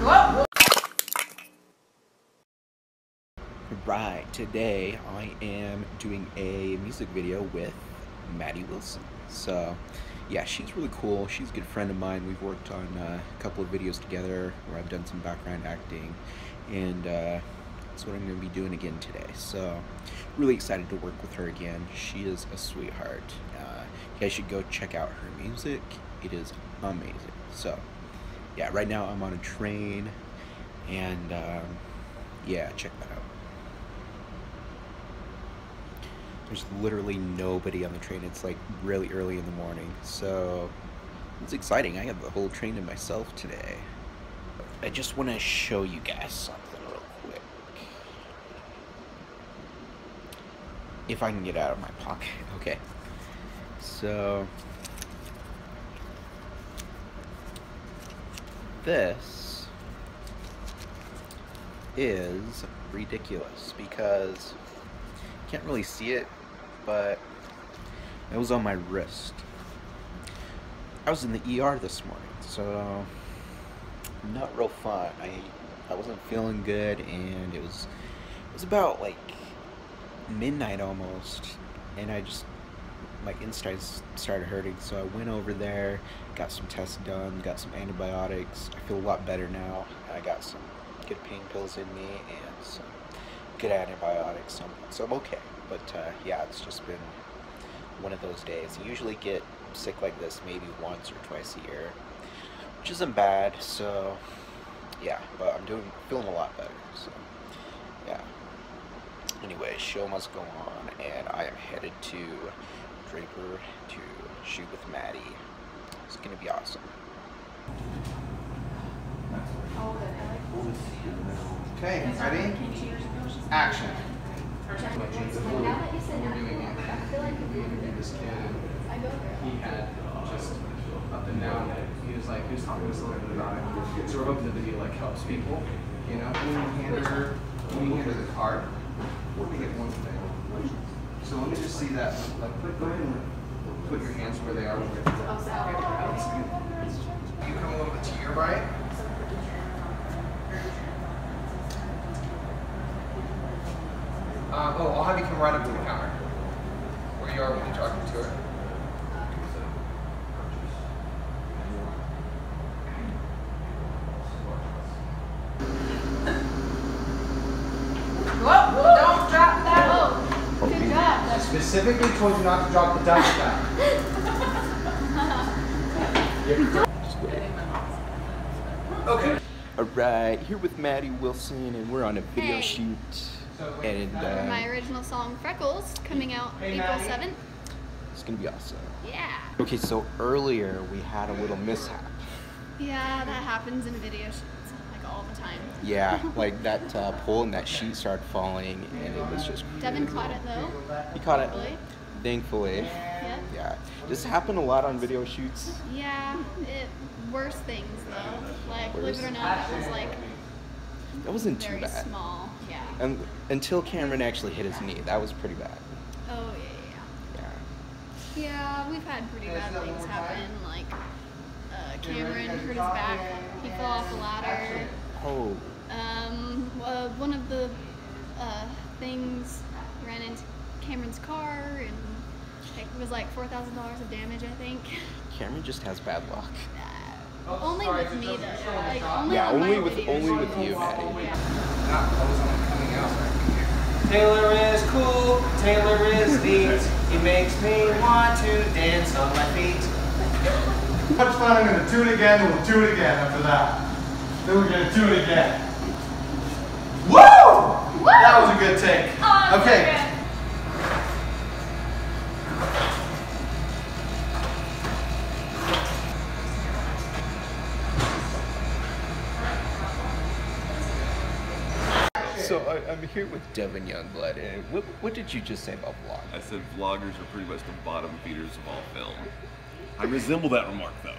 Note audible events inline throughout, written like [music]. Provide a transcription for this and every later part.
Right, today I am doing a music video with Maddie Wilson. So, yeah, she's really cool. She's a good friend of mine. We've worked on uh, a couple of videos together where I've done some background acting, and uh, that's what I'm going to be doing again today. So, really excited to work with her again. She is a sweetheart. Uh, you guys should go check out her music. It is amazing. So, yeah, right now I'm on a train, and um, yeah, check that out. There's literally nobody on the train. It's like really early in the morning. So it's exciting. I have the whole train to myself today. I just want to show you guys something real quick. If I can get out of my pocket. Okay. So this is ridiculous because you can't really see it but it was on my wrist. I was in the ER this morning, so not real fun. I I wasn't feeling good, and it was it was about like midnight almost, and I just my insides started hurting. So I went over there, got some tests done, got some antibiotics. I feel a lot better now. I got some good pain pills in me and some good antibiotics, so, so I'm okay. But uh, yeah, it's just been one of those days. I usually get sick like this maybe once or twice a year, which isn't bad. So yeah, but I'm doing feeling a lot better. So yeah. Anyway, show must go on, and I am headed to Draper to shoot with Maddie. It's gonna be awesome. Okay, ready? Action. This kid, he had just up and down. He was like, he was talking to us a little bit about it. So we're hoping the video like helps people, you know. When we handed her, when we handed her the card, we're gonna get one thing. So let me just see that. Like, put, go ahead and put your hands where they are. You come a little bit to your right. Uh, oh, I'll have you come right up to the counter. Where you are when you're talking to her. Don't drop that. Oh, good job. Specifically told you not to drop the duck down. Okay. Alright, here with Maddie Wilson, and we're on a video Hey. shoot. And uh, My original song Freckles coming out Hey, April Maddie. 7th. it's gonna be awesome. Yeah. Okay, so earlier we had a little mishap. Yeah, that happens in a video shoots like all the time. Yeah, [laughs] like that uh, pole and that sheet started falling, and it was just. Devin caught it though. He caught it. Thankfully. Thankfully. Yeah. Yeah. This happened a lot on video shoots? Yeah. It worse things though. Like believe it or not, that was like That wasn't too very bad. small. Yeah. And until Cameron actually hit his knee, that was pretty bad. Oh yeah, Yeah. yeah, yeah. Yeah, we've had pretty bad things happen. Like uh, Cameron hurt his back. He fell off a ladder. Oh. Um, uh, one of the uh, things ran into Cameron's car and it was like four thousand dollars of damage, I think. [laughs] Cameron just has bad luck. Uh, only with me though. Like only Yeah, on only with- videos. only with you, Maddie. Yeah. Not close on coming out right here. Taylor is cool, Taylor is [laughs] neat. He makes me want to dance on my feet. Much fun, I'm gonna do it again, and we'll do it again after that. Then we're gonna do it again. Woo! That was a good take. Oh, okay. So I, I'm here with Devin Youngblood, and what, what did you just say about vlog? I said vloggers are pretty much the bottom feeders of all film. I resemble that remark though.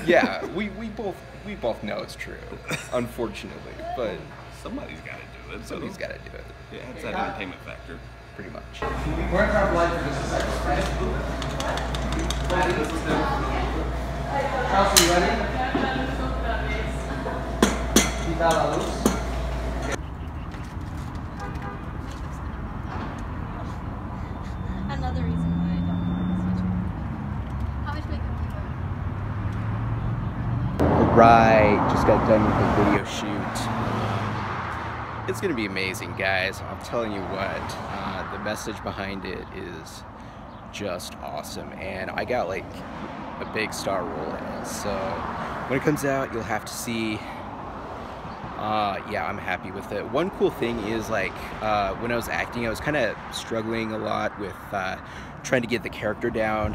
[laughs] yeah, we, we both we both know it's true, unfortunately, but Somebody's got to do it. So somebody's got to do it, Yeah, it's that entertainment factor. pretty much. Can we work our blood for just a second, right? Ready? Let's do it. Chelsea, you ready? está la luz. Another reason why I don't want to switch. How much makeup do you wear? Right, just got done with the video shoot. It's gonna be amazing, guys. I'm telling you what, uh, the message behind it is just awesome, and I got like a big star role in it. So when it comes out, you'll have to see. Uh, yeah, I'm happy with it. One cool thing is like uh, when I was acting, I was kind of struggling a lot with uh, trying to get the character down.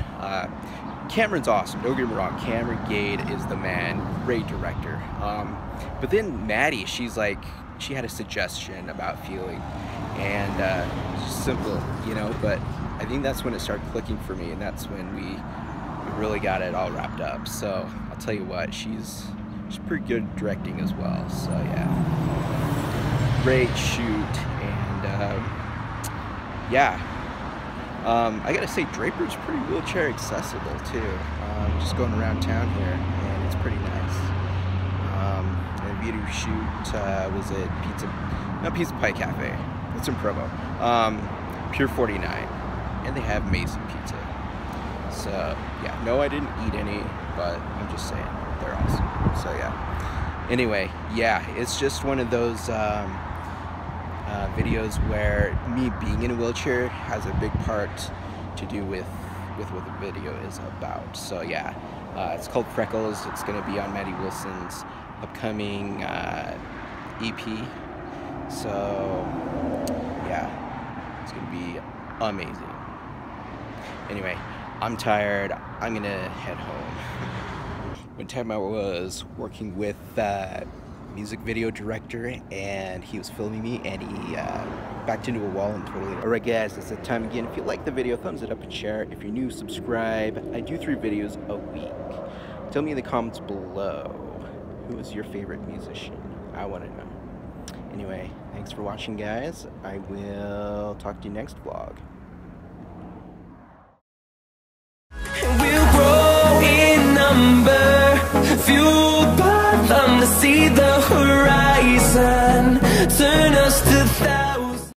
Cameron's awesome. Don't get me wrong. Cameron Gade is the man. Great director. Um, but then Maddie, she's like, she had a suggestion about feeling, and uh, simple, you know. But I think that's when it started clicking for me, and that's when we, really got it all wrapped up. So I'll tell you what, she's she's pretty good directing as well. So yeah, great shoot, and um, yeah. Um, I gotta say, Draper's pretty wheelchair accessible too. Um, just going around town here, and it's pretty nice. Um, and the video shoot uh, was at Pizza, not Pizza Pie Cafe. It's in Provo. Um, Pure 49, and they have amazing pizza. So yeah, no, I didn't eat any, but I'm just saying they're awesome. So yeah. Anyway, yeah, it's just one of those. Um, uh, videos where me being in a wheelchair has a big part to do with with what the video is about. So yeah, uh, it's called Freckles. It's gonna be on Maddie Wilson's upcoming uh, EP. So yeah, it's gonna be amazing. Anyway, I'm tired. I'm gonna head home. [laughs] One time I was working with uh, music video director, and he was filming me, and he uh, backed into a wall and totally. Alright guys, it's the time again. If you like the video, thumbs it up and share. If you're new, subscribe. I do three videos a week. Tell me in the comments below, who is your favorite musician? I want to know. Anyway, thanks for watching guys. I will talk to you next vlog. see the